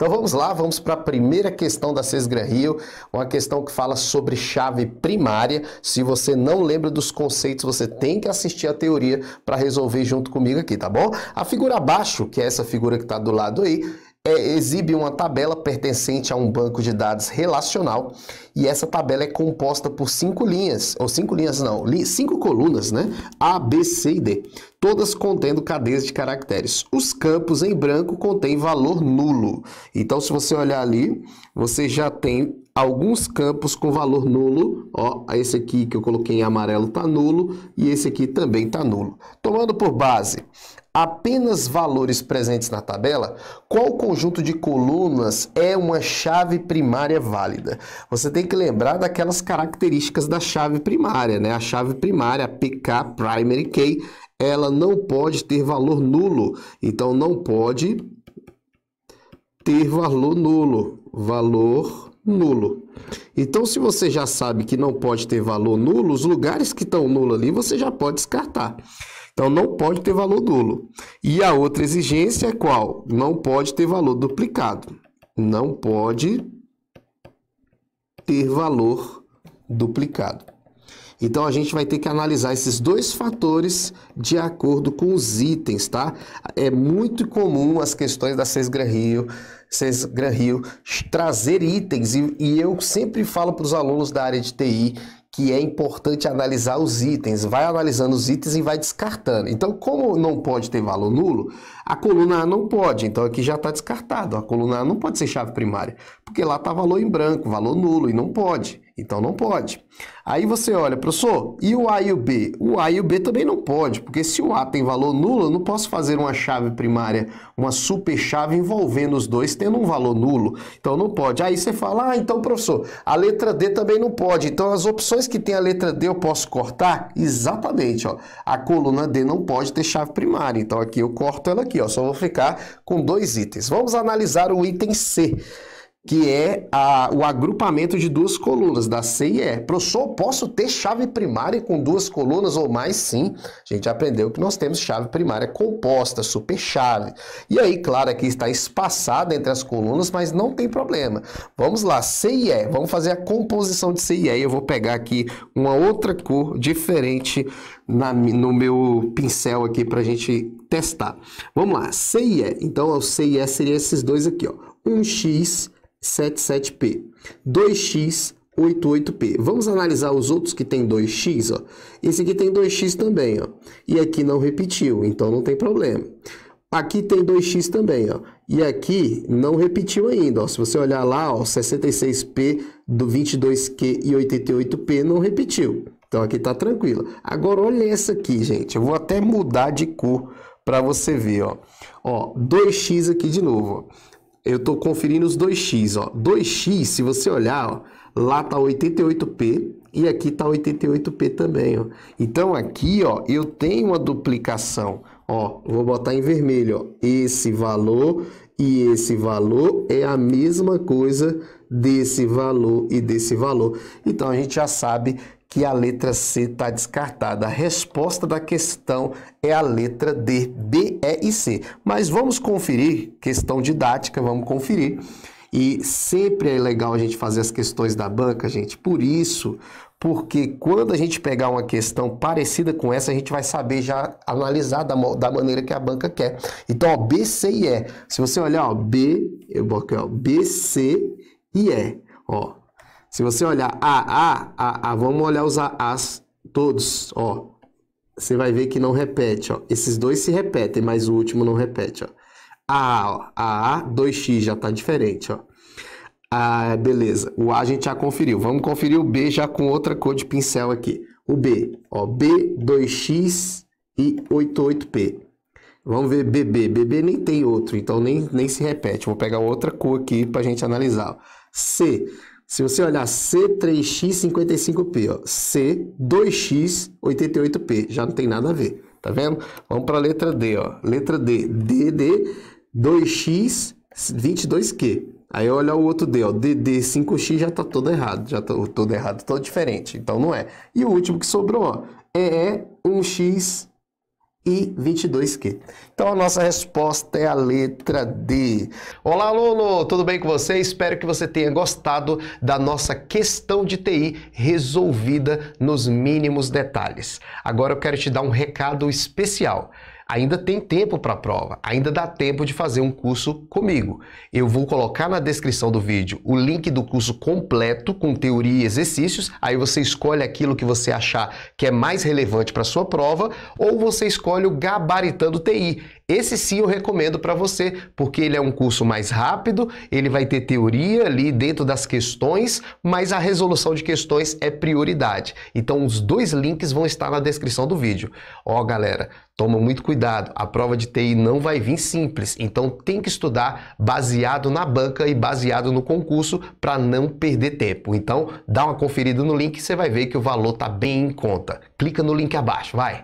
Então vamos lá, vamos para a primeira questão da Cesgra Rio, uma questão que fala sobre chave primária. Se você não lembra dos conceitos, você tem que assistir a teoria para resolver junto comigo aqui, tá bom? A figura abaixo, que é essa figura que está do lado aí, é, exibe uma tabela pertencente a um banco de dados relacional e essa tabela é composta por cinco linhas, ou cinco linhas não, cinco colunas, né? A, B, C e D, todas contendo cadeias de caracteres. Os campos em branco contêm valor nulo. Então, se você olhar ali, você já tem alguns campos com valor nulo. Ó, esse aqui que eu coloquei em amarelo está nulo e esse aqui também está nulo. Tomando por base apenas valores presentes na tabela, qual conjunto de colunas é uma chave primária válida? Você tem que lembrar daquelas características da chave primária, né? A chave primária, PK Primary Key, ela não pode ter valor nulo. Então não pode ter valor nulo. Valor nulo. Então, se você já sabe que não pode ter valor nulo, os lugares que estão nulo ali você já pode descartar. Então não pode ter valor nulo. E a outra exigência é qual? Não pode ter valor duplicado. Não pode ter valor duplicado. Então a gente vai ter que analisar esses dois fatores de acordo com os itens, tá? É muito comum as questões da Sesgra Rio, Sesgra Rio trazer itens e, e eu sempre falo para os alunos da área de TI que é importante analisar os itens. Vai analisando os itens e vai descartando. Então, como não pode ter valor nulo, a coluna A não pode. Então, aqui já está descartado. A coluna A não pode ser chave primária, porque lá está valor em branco, valor nulo, e não pode. Então não pode. Aí você olha, professor, e o A e o B? O A e o B também não pode, porque se o A tem valor nulo, eu não posso fazer uma chave primária, uma super chave envolvendo os dois tendo um valor nulo. Então não pode. Aí você fala, ah, então professor, a letra D também não pode. Então as opções que tem a letra D eu posso cortar? Exatamente, ó. A coluna D não pode ter chave primária. Então aqui eu corto ela aqui, ó. Só vou ficar com dois itens. Vamos analisar o item C que é a, o agrupamento de duas colunas, da C e E. Professor, posso ter chave primária com duas colunas ou mais? Sim, a gente aprendeu que nós temos chave primária composta, super chave. E aí, claro, aqui está espaçada entre as colunas, mas não tem problema. Vamos lá, C e E. Vamos fazer a composição de C e E. Eu vou pegar aqui uma outra cor diferente na, no meu pincel aqui para a gente testar. Vamos lá, C e E. Então, o C e E seria esses dois aqui, ó. 1x 77P. 2x 88P. Vamos analisar os outros que tem 2x, ó. Esse aqui tem 2x também, ó. E aqui não repetiu, então não tem problema. Aqui tem 2x também, ó. E aqui não repetiu ainda, ó. Se você olhar lá, ó, 66P do 22Q e 88P não repetiu. Então aqui tá tranquilo. Agora olha essa aqui, gente. Eu vou até mudar de cor para você ver, ó. Ó, 2x aqui de novo, ó eu estou conferindo os 2x, ó. 2x, se você olhar, ó, lá tá 88p e aqui tá 88p também, ó. Então aqui, ó, eu tenho uma duplicação, ó. Vou botar em vermelho, ó. Esse valor e esse valor é a mesma coisa desse valor e desse valor. Então a gente já sabe que a letra C está descartada. A resposta da questão é a letra D, E C. Mas vamos conferir, questão didática, vamos conferir. E sempre é legal a gente fazer as questões da banca, gente. Por isso, porque quando a gente pegar uma questão parecida com essa, a gente vai saber já analisar da, da maneira que a banca quer. Então, ó, B, C e E. Se você olhar, ó, B, eu vou aqui, ó, B, C e E. Ó, se você olhar A, A, A, A, vamos olhar os A's todos, ó. Você vai ver que não repete, ó. Esses dois se repetem, mas o último não repete, ó. A, ó. A, A, 2x já tá diferente, ó. Ah, beleza. O A a gente já conferiu. Vamos conferir o B já com outra cor de pincel aqui. O B, ó, B, 2x e 88P. Vamos ver BB. BB nem tem outro, então nem, nem se repete. Vou pegar outra cor aqui para gente analisar. C, se você olhar C3x 55p, ó, C2x 88p, já não tem nada a ver, tá vendo? Vamos para a letra D, ó. Letra D, DD 2x 22q. Aí olha o outro D, ó, DD 5x já tá todo errado, já tá todo errado, todo diferente, então não é. E o último que sobrou, ó, EE 1x e 22Q. Então a nossa resposta é a letra D. Olá, aluno, tudo bem com você? Espero que você tenha gostado da nossa questão de TI resolvida nos mínimos detalhes. Agora eu quero te dar um recado especial ainda tem tempo para a prova, ainda dá tempo de fazer um curso comigo. Eu vou colocar na descrição do vídeo o link do curso completo com teoria e exercícios, aí você escolhe aquilo que você achar que é mais relevante para sua prova, ou você escolhe o Gabaritando TI. Esse sim eu recomendo para você, porque ele é um curso mais rápido, ele vai ter teoria ali dentro das questões, mas a resolução de questões é prioridade. Então os dois links vão estar na descrição do vídeo. Ó, galera, Toma muito cuidado, a prova de TI não vai vir simples, então tem que estudar baseado na banca e baseado no concurso para não perder tempo. Então, dá uma conferida no link você vai ver que o valor está bem em conta. Clica no link abaixo, vai!